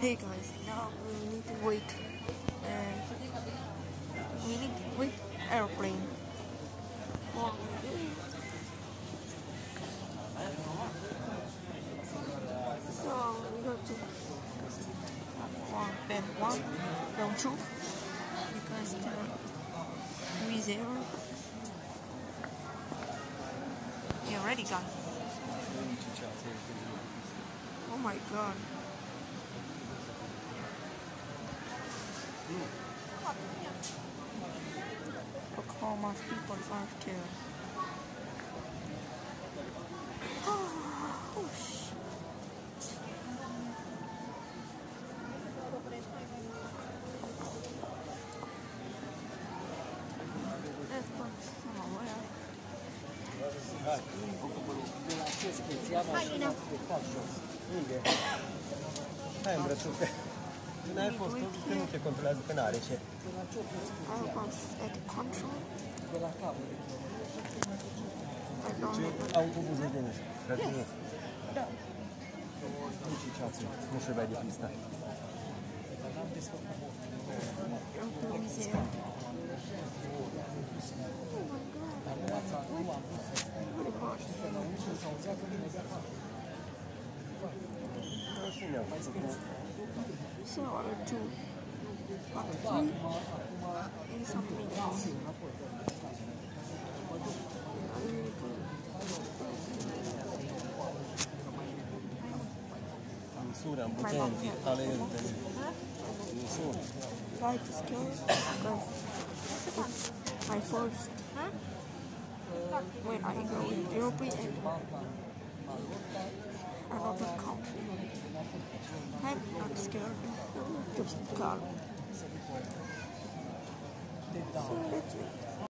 Hey guys, now we need to wait and we need to wait airplane. So we go to one then one then two because the three zero. Yeah ready guys. Oh my god. must be for self-care. Hai, Ina! Unde? Hai, îmbrățucă! n-ai fost, că nu te controlează, că are ce. I was at control. De la cap. Ce nu știu. Da. Nu știu ce ați, nu știu de pista. Autobuze. Oh my god. What? What? So are two. But three in some minutes. Misura potenti, talente. Misura. Right to because it's my first when I go in European another country. I'm not scared, just calm. So let's wait.